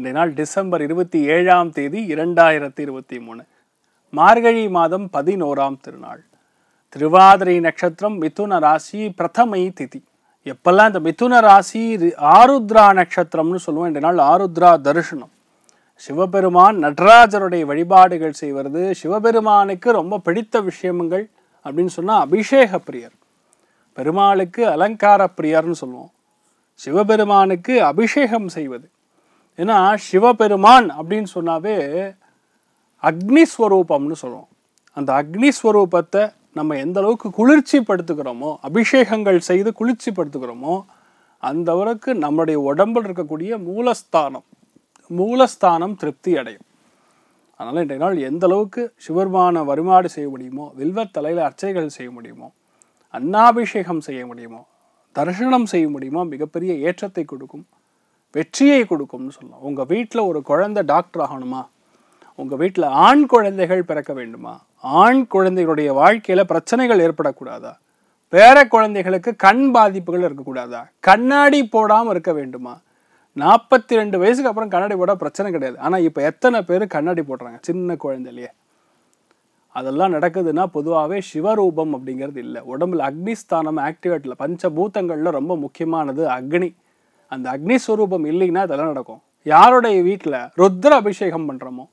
இந்த நாள் டிசம்பர் இருபத்தி ஏழாம் தேதி இரண்டாயிரத்தி இருபத்தி மூணு. மார்கழி மாதம் பதினோராம் திருநாள். திருவாதிரை நட்சத்திரம் மிதுன ராசி பிரதமை திதி. எப்பெல்லாம் இந்த மிதுன ராசி ஆருத்ரா நட்சத்திரம்னு சொல்லுவோம் இந்த நாள் ஆருத்ரா தரிசனம். சிவபெருமான் நடராஜருடைய வழிபாடுகள் செய்வது சிவபெருமானுக்கு ரொம்ப பிடித்த விஷயங்கள் அப்படின்னு சொன்னால் அபிஷேக பிரியர். பெருமாளுக்கு அலங்கார பிரியர்னு சொல்லுவோம். சிவபெருமானுக்கு அபிஷேகம் செய்வது. ஏன்னா சிவபெருமான் அப்படின்னு சொன்னாவே அக்னிஸ்வரூபம்னு சொல்லுவோம். அந்த அக்னிஸ்வரூபத்தை நம்ம எந்த அளவுக்கு குளிர்ச்சி படுத்துக்கிறோமோ அபிஷேகங்கள் செய்து குளிர்ச்சிப்படுத்துகிறோமோ அந்த அளவுக்கு நம்முடைய உடம்பில் இருக்கக்கூடிய மூலஸ்தானம் மூலஸ்தானம் திருப்தி அடையும். அதனால் இன்றைய நாள் எந்த அளவுக்கு சிவருமான வழிபாடு செய்ய முடியுமோ வில்வத் தலையில் அர்ச்சைகள் செய்ய முடியுமோ அன்னாபிஷேகம் செய்ய முடியுமோ தரிசனம் செய்ய முடியுமோ மிகப்பெரிய ஏற்றத்தை கொடுக்கும். வெற்றியை கொடுக்கும்னு சொல்லலாம். உங்கள் வீட்டில் ஒரு குழந்தை டாக்டர் ஆகணுமா? உங்கள் வீட்டில் ஆண் குழந்தைகள் பிறக்க வேண்டுமா? ஆண் குழந்தைகளுடைய வாழ்க்கையில் பிரச்சனைகள் ஏற்படக்கூடாதா? பேர குழந்தைகளுக்கு கண் பாதிப்புகள் இருக்கக்கூடாதா? கண்ணாடி போடாமல் இருக்க வேண்டுமா? நாற்பத்தி ரெண்டு வயசுக்கு அப்புறம் கண்ணாடி போட பிரச்சனை கிடையாது. ஆனால் இப்போ எத்தனை பேர் கண்ணாடி போடுறாங்க? சின்ன குழந்தையிலேயே. அதெல்லாம் நடக்குதுன்னா பொதுவாகவே சிவரூபம் அப்படிங்கிறது இல்லை. உடம்புல அக்னிஸ்தானம் ஆக்டிவேட்டில் பஞ்சபூத்தங்களில் ரொம்ப முக்கியமானது அக்னி. அந்த அக்னி ஸ்வரூபம் இல்லைன்னா இதெல்லாம் நடக்கும். யாருடைய வீட்டில் ருத்ர அபிஷேகம் பண்ணுறோமோ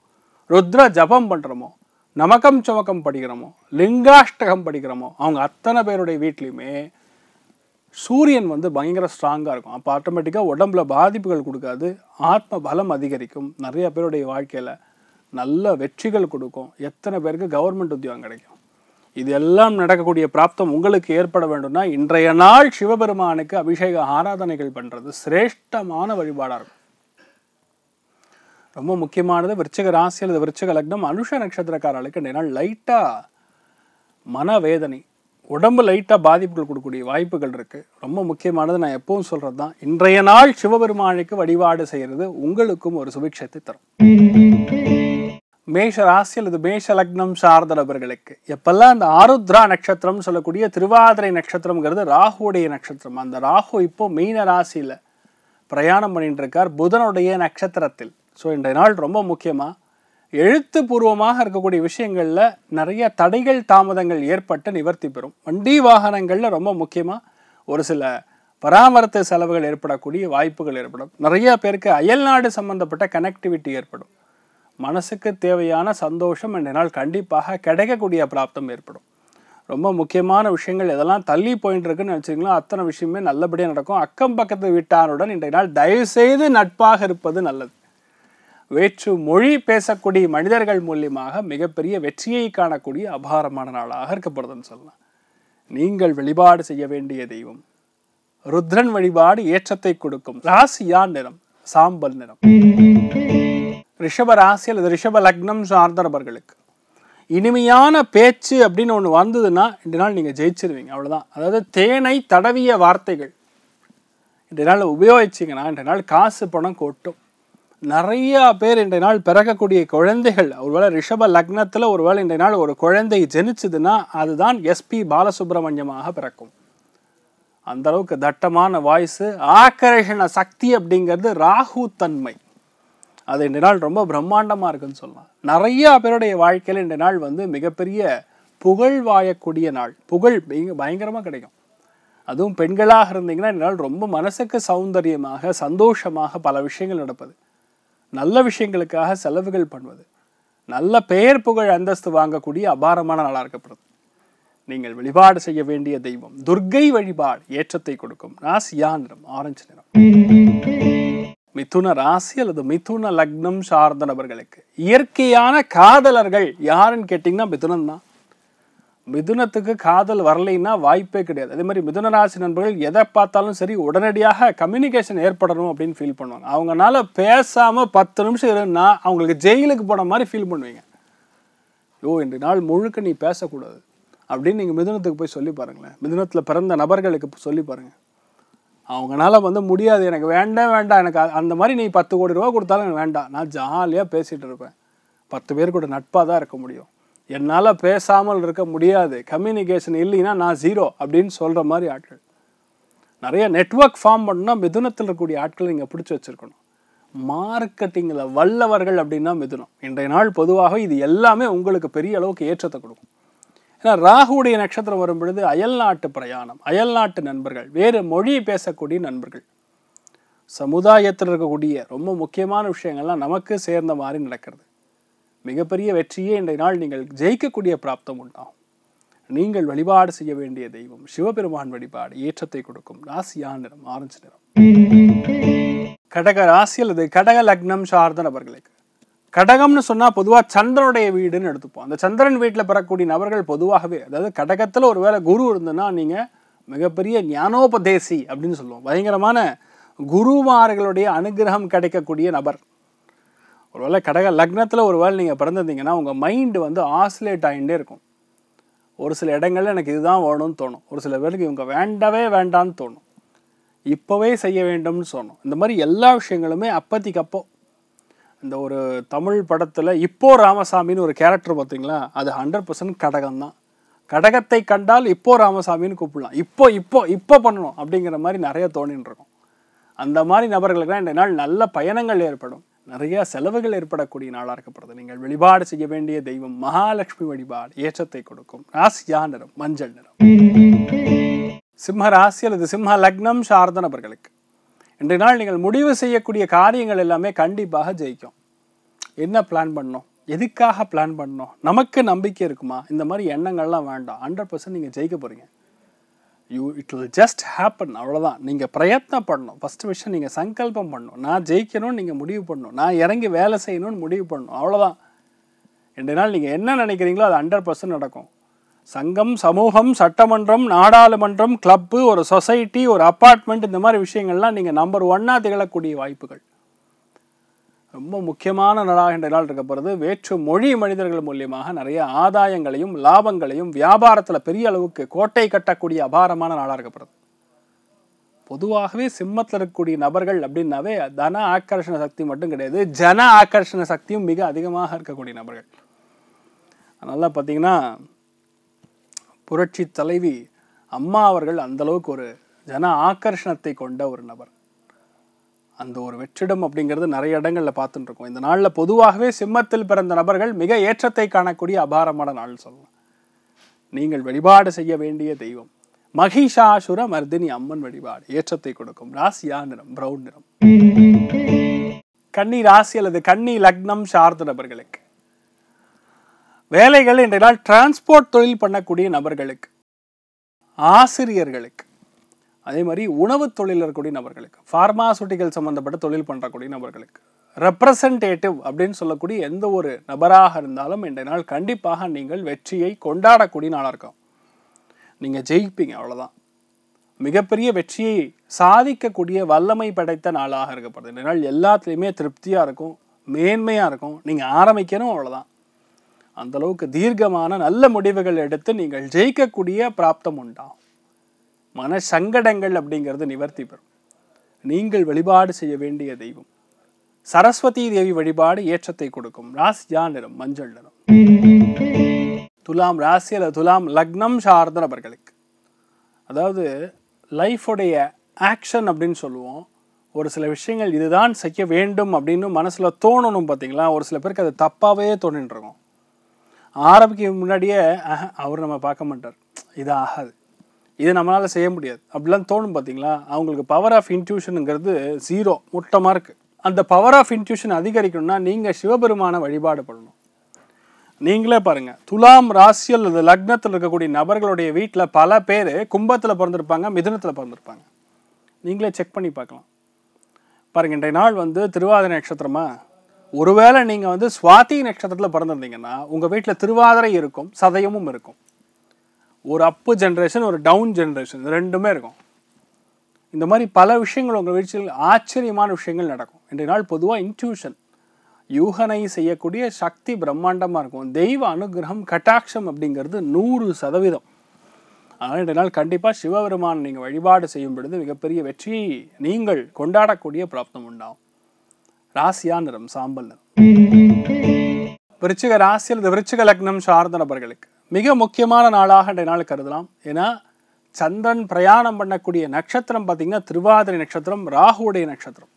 ருத்ர ஜபம் பண்ணுறோமோ நமக்கம் சமக்கம் படிக்கிறோமோ லிங்காஷ்டகம் படிக்கிறோமோ அவங்க அத்தனை பேருடைய வீட்லேயுமே சூரியன் வந்து பயங்கர ஸ்ட்ராங்காக இருக்கும். அப்போ ஆட்டோமேட்டிக்காக உடம்புல பாதிப்புகள் கொடுக்காது ஆத்ம பலம் அதிகரிக்கும். நிறைய பேருடைய வாழ்க்கையில் நல்ல வெற்றிகள் கொடுக்கும். எத்தனை பேருக்கு கவர்மெண்ட் உத்தியோகம் கிடைக்கும்? இது எல்லாம் நடக்கக்கூடிய பிராப்தம் உங்களுக்கு ஏற்பட வேண்டும்னா இன்றைய நாள் சிவபெருமானுக்கு அபிஷேக ஆராதனைகள் பண்ணுறது சிரேஷ்டமான வழிபாடாக இருக்கும். ரொம்ப முக்கியமானது விருச்சக ராசி அல்லது லக்னம் அனுஷ நட்சத்திரக்காரர்களுக்கு இன்றைய நாள் லைட்டாக மனவேதனை உடம்பு லைட்டாக பாதிப்புகள் கொடுக்கக்கூடிய வாய்ப்புகள் இருக்கு. ரொம்ப முக்கியமானது நான் எப்பவும் சொல்றது தான் இன்றைய நாள் சிவபெருமானுக்கு வழிபாடு செய்யறது உங்களுக்கும் ஒரு சுபிக்ஷத்தை தரும். மேஷ ராசி அல்லது மேஷ லக்னம் சார்ந்த நபர்களுக்கு. எப்பெல்லாம் அந்த ஆருத்ரா நட்சத்திரம் சொல்லக்கூடிய திருவாதிரை நட்சத்திரம்ங்கிறது ராகுவுடைய நட்சத்திரம். அந்த ராகு இப்போ மீன ராசியில் பிரயாணம் பண்ணிட்டு இருக்கார் புதனுடைய நட்சத்திரத்தில். ஸோ இன்றைய நாள் ரொம்ப முக்கியமாக எழுத்துப்பூர்வமாக இருக்கக்கூடிய விஷயங்களில் நிறைய தடைகள் தாமதங்கள் ஏற்பட்டு நிவர்த்தி பெறும். வண்டி வாகனங்களில் ரொம்ப முக்கியமாக ஒரு சில பராமரித்து செலவுகள் ஏற்படக்கூடிய வாய்ப்புகள் ஏற்படும். நிறைய பேருக்கு அயல்நாடு சம்பந்தப்பட்ட கனெக்டிவிட்டி ஏற்படும். மனசுக்கு தேவையான சந்தோஷம் என்ற நாள் கண்டிப்பாக கிடைக்கக்கூடிய பிராப்தம் ஏற்படும். ரொம்ப முக்கியமான விஷயங்கள் எதெல்லாம் தள்ளி போயிட்டு இருக்குன்னு நினச்சிங்களோ அத்தனை விஷயமே நல்லபடியாக நடக்கும். அக்கம் பக்கத்து வீட்டாருடன் இன்றைய நாள் தயவு செய்து நட்பாக இருப்பது நல்லது. வேற்று மொழி பேசக்கூடிய மனிதர்கள் மூலியமாக மிகப்பெரிய வெற்றியை காணக்கூடிய அபாரமான நாளாக இருக்கப்படுதுன்னு சொல்லலாம். நீங்கள் வழிபாடு செய்ய வேண்டிய தெய்வம். ருத்ரன் வழிபாடு ஏற்றத்தை கொடுக்கும். ராசியா நிறம் சாம்பல் நிறம். ரிஷப ராசி அல்லது ரிஷப லக்னம் சார்ந்தவர்களுக்கு. இனிமையான பேச்சு அப்படின்னு ஒன்று வந்ததுன்னா இந்த நாள் நீங்கள் ஜெயிச்சிருவீங்க. அவ்வளோதான் அதாவது தேனை தடவிய வார்த்தைகள். இந்த நாள் உபயோகிச்சிங்கன்னா இன்றைய நாள் காசு பணம் கொட்டும். நிறைய பேர் இன்றைய நாள் பிறக்கக்கூடிய குழந்தைகள் ஒருவேளை ரிஷப லக்னத்தில் ஒருவேளை இன்றைய நாள் ஒரு குழந்தை ஜெனிச்சதுன்னா அதுதான் எஸ்பி பாலசுப்ரமணியமாக பிறக்கும். அந்த அளவுக்கு தட்டமான வாய்ஸு ஆக்கர்ஷண சக்தி அப்படிங்கிறது ராகு தன்மை. அது இந்த நாள் ரொம்ப பிரம்மாண்டமாக இருக்குன்னு சொல்லலாம். நிறைய பேருடைய வாழ்க்கையில் இந்த நாள் வந்து மிகப்பெரிய புகழ் வாயக்கூடிய நாள். புகழ் பயங்கரமாக பயங்கரமா கிடைக்கும். அதுவும் பெண்களாக இருந்தீங்கன்னா இந்த நாள் ரொம்ப மனசுக்கு சௌந்தரியமாக சந்தோஷமாக பல விஷயங்கள் நடப்பது. நல்ல விஷயங்களுக்காக செலவுகள் பண்ணுவது. நல்ல பெயர் புகழ் அந்தஸ்து வாங்கக்கூடிய அபாரமான நாளாக இருக்கப்படுது நீங்கள் வழிபாடு செய்ய வேண்டிய தெய்வம். துர்க்கை வழிபாடு ஏற்றத்தை கொடுக்கும். ராசியா நிறம் ஆரஞ்சு நிறம். மிதுன ராசி அல்லது மிதுன லக்னம் சார்ந்த நபர்களுக்கு இயற்கையான காதலர்கள் யாருன்னு கேட்டிங்கன்னா மிதுனம் தான். மிதுனத்துக்கு காதல் வரலைன்னா வாய்ப்பே கிடையாது. அதே மாதிரி மிதுன ராசி நண்பர்கள் எதை பார்த்தாலும் சரி உடனடியாக கம்யூனிகேஷன் ஏற்படணும் அப்படின்னு ஃபீல் பண்ணுவாங்க. அவங்கனால பேசாமல் பத்து நிமிஷம் இருந்தா அவங்களுக்கு ஜெயிலுக்கு போன மாதிரி ஃபீல் பண்ணுவீங்க. ஓ இன்று நாள் முழுக்க நீ பேசக்கூடாது அப்படின்னு நீங்கள் மிதுனத்துக்கு போய் சொல்லி பாருங்களேன். மிதுனத்தில் பிறந்த நபர்களுக்கு சொல்லி பாருங்கள் அவங்கனால வந்து முடியாது. எனக்கு வேண்டே வேண்டாம் எனக்கு அந்த மாதிரி நீ பத்து கோடி ரூபா கொடுத்தாலும் எனக்கு வேண்டாம். நான் ஜாலியாக பேசிகிட்டு இருப்பேன். பத்து பேர் கூட நட்பாக தான் இருக்க முடியும். என்னால் பேசாமல் இருக்க முடியாது. கம்யூனிகேஷன் இல்லைன்னா நான் ஜீரோ அப்படின்னு சொல்கிற மாதிரி ஆட்கள். நிறைய நெட்வொர்க் ஃபார்ம் பண்ணால் மிதுனத்தில் இருக்கக்கூடிய ஆட்களை நீங்கள் பிடிச்சி வச்சிருக்கணும். மார்க்கெட்டிங்கில் வல்லவர்கள் அப்படின்னா மிதுனம். இன்றைய நாள் பொதுவாக இது எல்லாமே உங்களுக்கு பெரிய அளவுக்கு ஏற்றத்தை கொடுக்கும். ஏன்னா ராகுடைய நட்சத்திரம் வரும் பொழுது அயல்நாட்டு பிரயாணம் அயல்நாட்டு நண்பர்கள் வேறு மொழி பேசக்கூடிய நண்பர்கள். சமுதாயத்தில் இருக்கக்கூடிய ரொம்ப முக்கியமான விஷயங்கள்லாம் நமக்கு சேர்ந்த மாதிரி நடக்கிறது. மிகப்பெரிய வெற்றியே இன்றைய நாள் நீங்கள் ஜெயிக்கக்கூடிய பிராப்தம் உண்டாகும். நீங்கள் வழிபாடு செய்ய வேண்டிய தெய்வம் சிவபெருமான் வழிபாடு ஏற்றத்தை கொடுக்கும் ராசியான நிறம் ஆரஞ்சு நிறம். கடக ராசி அல்லது கடக லக்னம் சார்ந்த நபர்களுக்கு கடகம்னு சொன்னால் பொதுவாக சந்திரனுடைய வீடுன்னு எடுத்துப்போம். அந்த சந்திரன் வீட்டில் பெறக்கூடிய நபர்கள் பொதுவாகவே அதாவது கடகத்துல ஒருவேளை குரு இருந்ததுன்னா நீங்கள் மிகப்பெரிய ஞானோபதேசி அப்படின்னு சொல்லுவோம். பயங்கரமான குருமார்களுடைய அனுகிரகம் கிடைக்கக்கூடிய நபர். ஒருவேளை கடக லக்னத்தில் ஒரு வேளை நீங்கள் பிறந்திருந்தீங்கன்னா உங்கள் மைண்டு வந்து ஆசிலேட் ஆகிட்டே இருக்கும். ஒரு சில இடங்களில் எனக்கு இதுதான் வேணும்னு தோணும். ஒரு சில பேருக்கு இவங்க வேண்டவே வேண்டான்னு தோணும். இப்போவே செய்ய வேண்டும்னு சொன்னோம் இந்த மாதிரி எல்லா விஷயங்களுமே அப்பத்திக்கப்போ இந்த ஒரு தமிழ் படத்தில் இப்போ ராமசாமின்னு ஒரு கேரக்டர் பார்த்தீங்களா அது ஹண்ட்ரட் பர்சன்ட் கடகம் தான் கடகத்தை கண்டால் இப்போ ராமசாமின்னு கூப்பிடலாம். இப்போ இப்போ இப்போ பண்ணணும் அப்படிங்கிற மாதிரி நிறைய தோணின்னு இருக்கும். அந்த மாதிரி நபர்களுக்கெல்லாம் இந்த நாள் நல்ல பயணங்கள் ஏற்படும். நிறைய செலவுகள் ஏற்படக்கூடிய நாளாக இருக்கப்படுது. நீங்கள் வழிபாடு செய்ய வேண்டிய தெய்வம் மகாலட்சுமி வழிபாடு ஏற்றத்தை கொடுக்கும். ராசியா நிறம் மஞ்சள் நிறம். சிம்ம ராசி அல்லது சிம்ம லக்னம் சார்ந்த நபர்களுக்கு. இன்றைய நாள் நீங்கள் முடிவு செய்யக்கூடிய காரியங்கள் எல்லாமே கண்டிப்பாக ஜெயிக்கும். என்ன பிளான் பண்ணோம் எதுக்காக பிளான் பண்ணோம் நமக்கு நம்பிக்கை இருக்குமா? இந்த மாதிரி எண்ணங்கள்லாம் வேண்டாம். ஹண்ட்ரட் பர்சன்ட் நீங்கள் ஜெயிக்க போகிறீங்க you it will just happen அவ்வளோதான் நீங்கள் பிரயத்னம் பண்ணணும். ஃபஸ்ட்டு விஷயம் நீங்கள் சங்கல்பம் பண்ணணும். நான் ஜெயிக்கணும்னு நீங்கள் முடிவு பண்ணணும். நான் இறங்கி வேலை செய்யணும்னு முடிவு பண்ணணும். அவ்வளோதான் ரெண்டு நாள் நீங்கள் என்ன நினைக்கிறீங்களோ அது ஹண்ட்ரட் பர்சன்ட் நடக்கும். சங்கம் சமூகம் சட்டமன்றம் நாடாளுமன்றம் கிளப்பு ஒரு சொசைட்டி ஒரு அப்பார்ட்மெண்ட் இந்த மாதிரி விஷயங்கள்லாம் நீங்கள் நம்பர் ஒன்னாக திகழக்கூடிய வாய்ப்புகள். ரொம்ப முக்கியமான நாளாக என்ற நாள் இருக்க போகிறது வேற்று மொழி மனிதர்கள் மூலியமாக நிறைய ஆதாயங்களையும் லாபங்களையும் வியாபாரத்தில் பெரிய அளவுக்கு கோட்டை கட்டக்கூடிய அபாரமான நாளாக இருக்கப்படுறது பொதுவாகவே சிம்மத்தில் இருக்கக்கூடிய நபர்கள் அப்படின்னாவே தன ஆக்கர்ஷண சக்தி மட்டும் கிடையாது ஜன ஆக்கர்ஷண சக்தியும் மிக அதிகமாக இருக்கக்கூடிய நபர்கள். அதனால பார்த்தீங்கன்னா புரட்சி தலைவி அம்மா அவர்கள் அந்த அளவுக்கு ஒரு ஜன ஆக்கர்ஷணத்தை கொண்ட ஒரு நபர். அந்த ஒரு வெற்றிடம் அப்படிங்கிறது நிறைய இடங்கள்ல பார்த்துட்டு இருக்கோம் இந்த நாள்ல பொதுவாகவே சிம்மத்தில் பிறந்த நபர்கள் மிக ஏற்றத்தை காணக்கூடிய அபாரமான நாள் சொல்லலாம். நீங்கள் வழிபாடு செய்ய வேண்டிய தெய்வம். மகிஷாசுர மர்தினி அம்மன் வழிபாடு ஏற்றத்தை கொடுக்கும். ராசியா நிறம் பிரவுன் நிறம். கன்னி ராசி அல்லது கன்னி லக்னம் சார்ந்த நபர்களுக்கு வேலைகள் இன்றைய நாள் டிரான்ஸ்போர்ட் தொழில் பண்ணக்கூடிய நபர்களுக்கு ஆசிரியர்களுக்கு அதே மாதிரி உணவு தொழில் இருக்கக்கூடிய நபர்களுக்கு ஃபார்மாசூட்டிக்கல் சம்மந்தப்பட்ட தொழில் பண்ணுறக்கூடிய நபர்களுக்கு ரெப்ரசன்டேட்டிவ் அப்படின்னு சொல்லக்கூடிய எந்த ஒரு நபராக இருந்தாலும் இன்றைய நாள் கண்டிப்பாக நீங்கள் வெற்றியை கொண்டாடக்கூடிய நாளாக இருக்கும். நீங்கள் ஜெயிப்பீங்க அவ்வளோதான் மிகப்பெரிய வெற்றியை சாதிக்கக்கூடிய வல்லமை படைத்த நாளாக இருக்கப்படுது இந்த நாள் எல்லாத்துலேயுமே திருப்தியாக இருக்கும் மேன்மையாக இருக்கும். நீங்கள் ஆரம்பிக்கணும் அவ்வளோதான் அந்த அளவுக்கு தீர்க்கமான நல்ல முடிவுகள் எடுத்து நீங்கள் ஜெயிக்கக்கூடிய பிராப்தம் உண்டாகும் மன சங்கடங்கள் அப்படிங்கிறது நிவர்த்தி பெறும். நீங்கள் வழிபாடு செய்ய வேண்டிய தெய்வம். சரஸ்வதி தேவி வழிபாடு ஏற்றத்தை கொடுக்கும். ராசியா நிறம் மஞ்சள் நிறம். துலாம் ராசி அல்லது துலாம் லக்னம் சார்ந்த நபர்களுக்கு அதாவது லைஃபுடைய ஆக்ஷன் அப்படின்னு சொல்லுவோம். ஒரு சில விஷயங்கள் இதுதான் செய்ய வேண்டும் அப்படின்னு மனசில் தோணணும் பார்த்தீங்களா ஒரு சில பேருக்கு அது தப்பாகவே தோணின்னு இருக்கும் ஆரம்பிக்க முன்னாடியே அவர் நம்ம பார்க்க மாட்டார். இது ஆகாது. இது நம்மளால் செய்ய முடியாது. அப்படிலாம் தோணும் பார்த்தீங்களா அவங்களுக்கு பவர் ஆஃப் இன்ட்யூஷனுங்கிறது ஜீரோ முட்டமாக இருக்குது அந்த பவர் ஆஃப் இன்ட்யூஷன் அதிகரிக்கணும்னா நீங்கள் சிவபெருமான வழிபாடு பண்ணணும். நீங்களே பாருங்கள் துலாம் ராசியல் அல்லது லக்னத்தில் இருக்கக்கூடிய நபர்களுடைய வீட்டில் பல பேர் கும்பத்தில் பிறந்திருப்பாங்க மிதுனத்தில் பிறந்திருப்பாங்க. நீங்களே செக் பண்ணி பார்க்கலாம். பாருங்கள் இன்றைய நாள் வந்து திருவாதிரை நட்சத்திரமா? ஒருவேளை நீங்கள் வந்து சுவாதி நட்சத்திரத்தில் பிறந்திருந்தீங்கன்னா உங்கள் வீட்டில் திருவாதிரை இருக்கும் சதயமும் இருக்கும். ஒரு அப்பு ஜென்ரேஷன் ஒரு டவுன் ஜென்ரேஷன் ரெண்டுமே இருக்கும். இந்த மாதிரி பல விஷயங்கள் உங்கள் வீட்டில் ஆச்சரியமான விஷயங்கள் நடக்கும். இன்றைய நாள் பொதுவாக இன்ட்யூஷன் யூகனை செய்யக்கூடிய சக்தி பிரம்மாண்டமாக இருக்கும். தெய்வ அனுகிரகம் கட்டாட்சம் அப்படிங்கிறது நூறு சதவீதம். அதனால் இன்றைய நாள் கண்டிப்பாக சிவபெருமான் நீங்கள் வழிபாடு செய்யும் பொழுது மிகப்பெரிய வெற்றியை நீங்கள் கொண்டாடக்கூடிய பிராப்தம் உண்டாகும். ராசியா நிறம் சாம்பல் நிறம் விருச்சிக ராசியில் அல்லது விருச்சிக லக்னம் சார்ந்த நபர்களுக்கு மிக முக்கியமான நாளாக இன்றைய நாள் கருதலாம். ஏன்னா சந்திரன் பிரயாணம் பண்ணக்கூடிய நட்சத்திரம் பார்த்தீங்கன்னா திருவாதிரை நட்சத்திரம் ராகுடைய நட்சத்திரம்.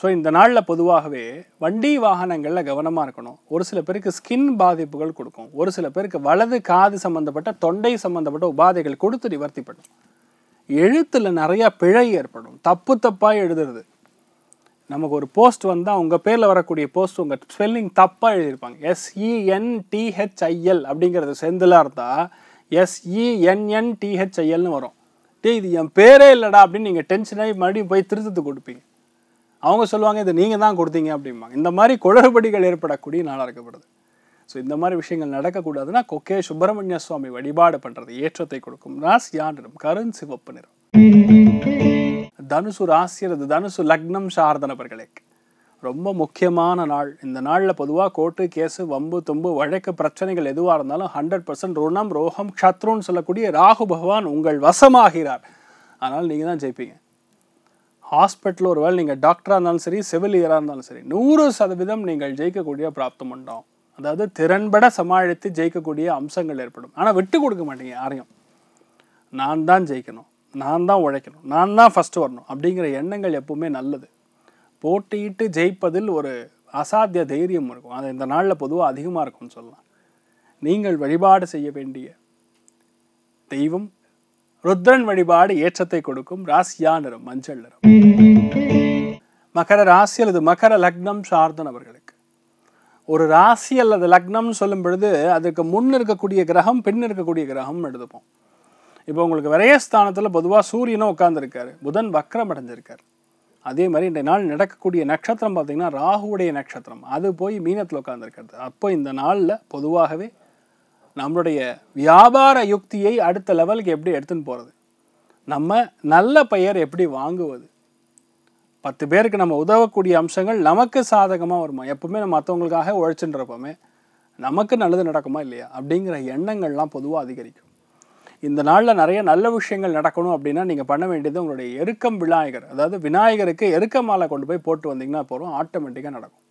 ஸோ இந்த நாளில் பொதுவாகவே வண்டி வாகனங்களில் கவனமாக இருக்கணும். ஒரு சில பேருக்கு ஸ்கின் பாதிப்புகள் கொடுக்கும். ஒரு சில பேருக்கு வலது காது சம்மந்தப்பட்ட தொண்டை சம்மந்தப்பட்ட உபாதைகள் கொடுத்து நிவர்த்தி பண்ணும் எழுத்தில் நிறைய பிழை ஏற்படும். தப்பு தப்பாக எழுதுறது. நமக்கு ஒரு போஸ்ட் வந்தால் உங்கள் பேரில் வரக்கூடிய போஸ்ட் உங்கள் ஸ்பெல்லிங் தப்பாக எழுதியிருப்பாங்க. எஸ்இஎன்டிஹெச்ஐஎல் அப்படிங்கிறது செந்திலாக இருந்தால் எஸ்இஎன்என்டிஹெச்ஐஎல்னு வரும். டே இது என் பேரே இல்லைடா அப்படின்னு நீங்கள் டென்ஷன் ஆகி மறுபடியும் போய் திருத்தத்து கொடுப்பீங்க. அவங்க சொல்லுவாங்க இது நீங்கள் தான் கொடுத்தீங்க அப்படிம்பாங்க. இந்த மாதிரி குளறுபடிகள் ஏற்படக்கூடிய நாளாக இருக்கப்படுது. ஸோ இந்த மாதிரி விஷயங்கள் நடக்கக்கூடாதுன்னா கொக்கே சுப்பிரமணிய சுவாமி வழிபாடு பண்ணுறது ஏற்றத்தை கொடுக்கும். ராசியா நிறம் கருண் சிவப்பு நிறம். தனுசு ராசியரது தனுசு லக்னம் சார்ந்த நபர்களுக்கு ரொம்ப முக்கியமான நாள். இந்த நாளில் பொதுவாக கோர்ட்டு கேஸு வம்பு தும்பு வழக்கு பிரச்சனைகள் எதுவாக இருந்தாலும் ஹண்ட்ரட் பர்சன்ட் ருணம் ரோகம் சத்ருன்னு சொல்லக்கூடிய ராகு பகவான் உங்கள் வசமாகிறார். அதனால் நீங்கள் தான் ஜெயிப்பீங்க. ஹாஸ்பிட்டல் ஒரு வேலை நீங்கள் டாக்டராக இருந்தாலும் சரி செவிலியராக இருந்தாலும் சரி நூறு சதவீதம் நீங்கள் ஜெயிக்கக்கூடிய பிராப்தம் உண்டோம் அதாவது திறன்பட சமாளித்து ஜெயிக்கக்கூடிய அம்சங்கள் ஏற்படும். ஆனால் விட்டு கொடுக்க மாட்டீங்க யாரையும். நான் தான் ஜெயிக்கணும். நான் தான் உழைக்கணும். நான் தான் ஃபஸ்ட்டு வரணும். அப்படிங்கிற எண்ணங்கள் எப்பவுமே நல்லது. போட்டியிட்டு ஜெயிப்பதில் ஒரு அசாத்திய தைரியம் இருக்கும். அது இந்த நாளில் பொதுவாக அதிகமாக இருக்கும்னு சொல்லலாம். நீங்கள் வழிபாடு செய்ய வேண்டிய தெய்வம் ருத்ரன் வழிபாடு ஏற்றத்தை கொடுக்கும் ராசியா நிறம் மஞ்சள் நிறம். மகர ராசி அல்லது மகர லக்னம் சார்ந்த நபர்களுக்கு ஒரு ராசி அல்லது லக்னம்னு சொல்லும் பொழுது அதுக்கு முன் இருக்கக்கூடிய கிரகம் பின் இருக்கக்கூடிய கிரகம்னு எடுத்துப்போம். இப்போ உங்களுக்கு விரயஸ்தானத்தில் பொதுவாக சூரியனும் உட்காந்துருக்காரு புதன் வக்ரம் அடைஞ்சிருக்காரு அதே மாதிரி இந்த நாள் நடக்கக்கூடிய நட்சத்திரம் பார்த்தீங்கன்னா ராகுவுடைய நட்சத்திரம். அது போய் மீனத்தில் உட்காந்துருக்கிறது அப்போ இந்த நாளில் பொதுவாகவே நம்மளுடைய வியாபார யுக்தியை அடுத்த லெவலுக்கு எப்படி எடுத்துன்னு போகிறது நம்ம நல்ல பெயர் எப்படி வாங்குவது? பத்து பேருக்கு நம்ம உதவக்கூடிய அம்சங்கள் நமக்கு சாதகமாக வருமா? எப்பவுமே நம்ம மற்றவங்களுக்காக உழைச்சுட்டு இருப்போமே. நமக்கு நல்லது நடக்குமா இல்லையா? அப்படிங்கிற எண்ணங்கள்லாம் பொதுவாக அதிகரிக்கும். இந்த நாளில் நிறைய நல்ல விஷயங்கள் நடக்கணும் அப்படின்னா நீங்கள் பண்ண வேண்டியது உங்களுடைய எருக்கம் விநாயகர். அதாவது விநாயகருக்கு எருக்க மாலை கொண்டு போய் போட்டு வந்தீங்கன்னா போகிறோம் ஆட்டோமேட்டிக்காக நடக்கும்.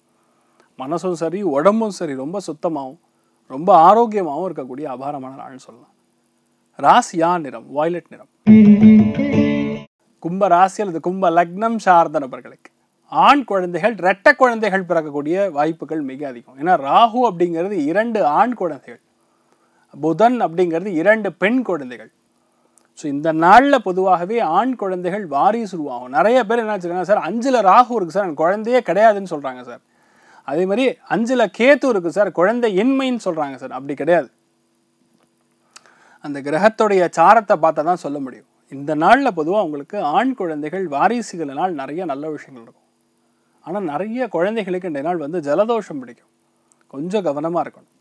மனசும் சரி உடம்பும் சரி ரொம்ப சுத்தமாகவும் ரொம்ப ஆரோக்கியமாகவும் இருக்கக்கூடிய அபாரமான நாள்னு சொல்லலாம். ராசியா நிறம்? வயலட் நிறம். கும்ப ராசி அல்லது கும்ப லக்னம் சார்ந்த நபர்களுக்கு ஆண் குழந்தைகள் இரட்ட குழந்தைகள் பிறக்கக்கூடிய வாய்ப்புகள் மிக அதிகம். ஏன்னா ராகு அப்படிங்கிறது இரண்டு ஆண் குழந்தைகள். புதன் அப்படிங்கிறது இரண்டு பெண் குழந்தைகள். ஸோ இந்த நாளில் பொதுவாகவே ஆண் குழந்தைகள் வாரிசு உருவாகும். நிறைய பேர் என்ன வச்சுருக்காங்க சார் அஞ்சில் ராகு இருக்குது சார். குழந்தையே கிடையாதுன்னு சொல்கிறாங்க சார். அதே மாதிரி அஞ்சில் கேத்து இருக்குது சார். குழந்தை இன்மைன்னு சொல்கிறாங்க சார். அப்படி கிடையாது. அந்த கிரகத்துடைய சாரத்தை பார்த்தா தான் சொல்ல முடியும். இந்த நாளில் பொதுவாக உங்களுக்கு ஆண் குழந்தைகள் வாரிசுகளினால் நிறைய நல்ல விஷயங்கள் இருக்கும். ஆனால் நிறைய குழந்தைகளுக்கு இந்த நாள் வந்து ஜலதோஷம் பிடிக்கும். கொஞ்சம் கவனமாக இருக்கணும்.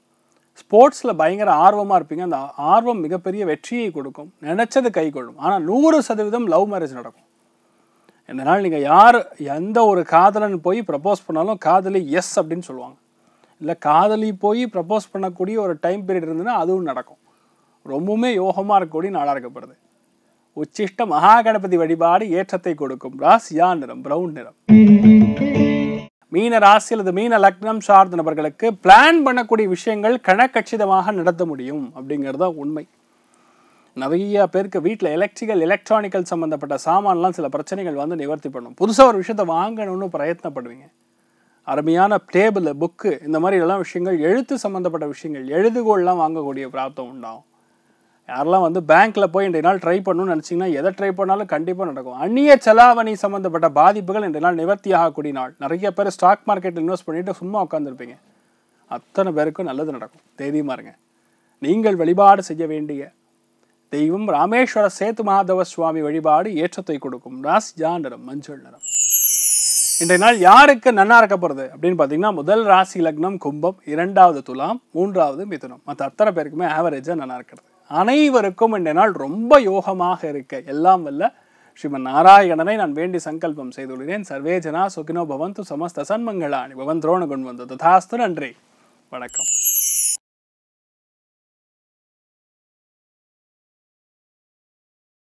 ஸ்போர்ட்ஸில் பயங்கர ஆர்வமாக இருப்பீங்க. அந்த ஆர்வம் மிகப்பெரிய வெற்றியை கொடுக்கும். நினச்சது கை கொள்ளும். ஆனால் நூறு சதவீதம் லவ் மேரேஜ் நடக்கும். இதனால் நீங்கள் யார் எந்த ஒரு காதலன் போய் ப்ரப்போஸ் பண்ணாலும் காதலி எஸ் அப்படின்னு சொல்லுவாங்க. இல்லை காதலி போய் ப்ரப்போஸ் பண்ணக்கூடிய ஒரு டைம் பீரியட் இருந்ததுன்னா அதுவும் நடக்கும். ரொம்பவுமே யோகமாக இருக்கக்கூடிய நாளாக இருக்கப்படுது. உச்சிஷ்ட மகா கணபதி வழிபாடு ஏற்றத்தை கொடுக்கும். ராசியா நிறம் ப்ரௌன் நிறம். மீன ராசி அல்லது மீன லக்னம் சார்ந்த நபர்களுக்கு பிளான் பண்ணக்கூடிய விஷயங்கள் கணக்கச்சிதமாக நடத்த முடியும் அப்படிங்கிறது உண்மை. நிறைய பேருக்கு வீட்டில் எலக்ட்ரிக்கல் எலக்ட்ரானிக்கல் சம்மந்தப்பட்ட சாமான்லாம் சில பிரச்சனைகள் வந்து நிவர்த்தி பண்ணும். புதுசாக ஒரு விஷயத்தை வாங்கணும்னு பிரயத்னப்படுவீங்க. அருமையான டேபிள் புக்கு இந்த மாதிரி எல்லாம் விஷயங்கள் எழுத்து சம்மந்தப்பட்ட விஷயங்கள் எழுதுகோள்லாம் வாங்கக்கூடிய பிராப்தம் உண்டாகும். யாரெல்லாம் வந்து பேங்க்கில் போய் இன்றைய நாள் ட்ரை பண்ணணும்னு நினச்சிங்கன்னா எதை ட்ரை பண்ணாலும் கண்டிப்பாக நடக்கும். அந்நிய செலாவணி சம்மந்தப்பட்ட பாதிப்புகள் இன்றைய நாள் நிவர்த்தி ஆகக்கூடிய நாள். நிறைய பேர் ஸ்டாக் மார்க்கெட்டில் இன்வெஸ்ட் பண்ணிட்டு சும்மா உட்காந்துருப்பீங்க அத்தனை பேருக்கும் நல்லது நடக்கும். தைரியமாக இருங்க. நீங்கள் வழிபாடு செய்ய வேண்டிய தெய்வம் ராமேஸ்வர சேத்து மாதவ சுவாமி வழிபாடு ஏற்றத்தை கொடுக்கும். ராசியா நிறம் மஞ்சள் நிறம். இன்றைய நாள் யாருக்கு நன்னா இருக்க போகிறது அப்படின்னு பார்த்தீங்கன்னா முதல் ராசி லக்னம் கும்பம் இரண்டாவது துலாம் மூன்றாவது மிதுனம். மற்ற அத்தனை பேருக்குமே ஆவரேஜாக நல்லா இருக்கிறது. அனைவருக்கும் இந்த நாள் ரொம்ப யோகமாக இருக்க. எல்லாம் வல்ல. ஸ்ரீமன் நாராயணனை நான் வேண்டி சங்கல்பம் செய்துள்ளேன். சர்வேஜனா சுகினோ பவந்து சமஸ்த சன்மங்களானி. பவன் துரோண குண் வந்து ததாஸ்து நன்றி. வணக்கம்.